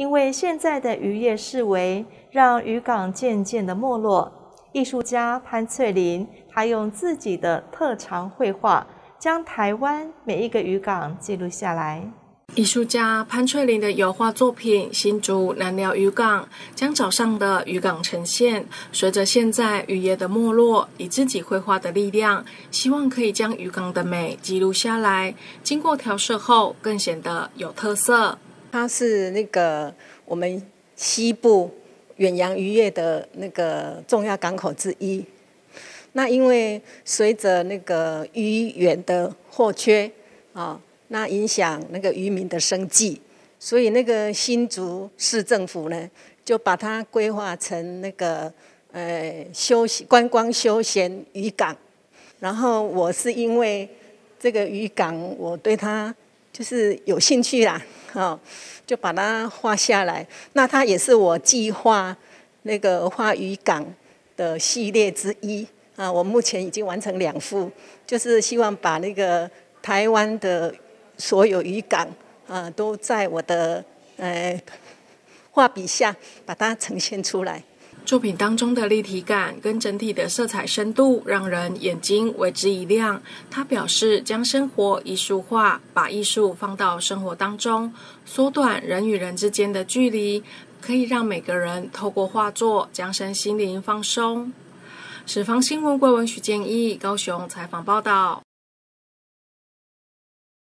因为现在的渔业视为，让渔港渐渐的没落。艺术家潘翠玲，她用自己的特长绘画，将台湾每一个渔港记录下来。艺术家潘翠玲的油画作品《新竹南寮渔港》，将早上的渔港呈现。随着现在渔业的没落，以自己绘画的力量，希望可以将渔港的美记录下来。经过调色后，更显得有特色。它是那个我们西部远洋渔业的那个重要港口之一。那因为随着那个渔源的货缺啊。那影响那个渔民的生计，所以那个新竹市政府呢，就把它规划成那个呃休息观光休闲渔港。然后我是因为这个渔港，我对它就是有兴趣啦，哦，就把它画下来。那它也是我计划那个画渔港的系列之一啊。我目前已经完成两幅，就是希望把那个台湾的。所有渔港啊，都在我的呃画笔下把它呈现出来。作品当中的立体感跟整体的色彩深度，让人眼睛为之一亮。他表示，将生活艺术化，把艺术放到生活当中，缩短人与人之间的距离，可以让每个人透过画作将身心灵放松。史方新闻归文许建议高雄采访报道。